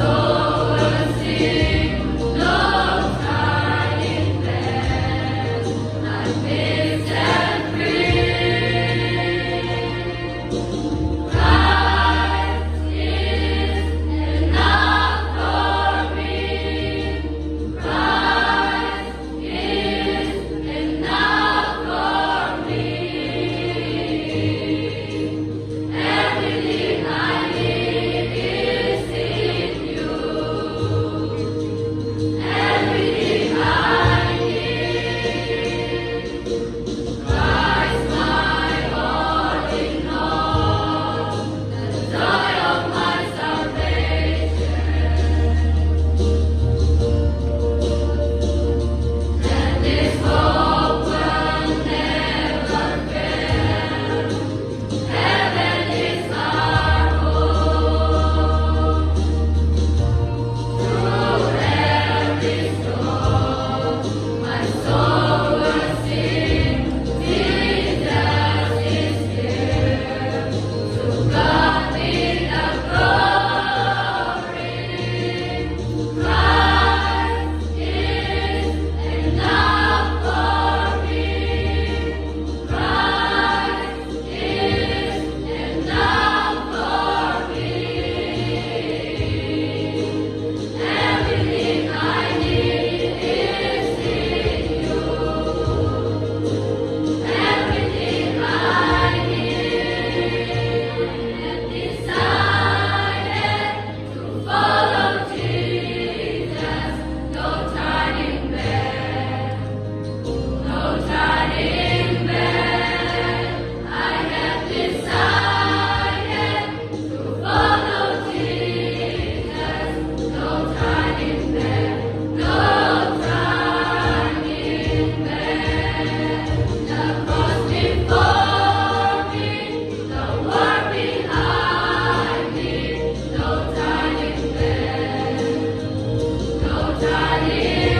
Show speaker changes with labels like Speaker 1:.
Speaker 1: oh darling.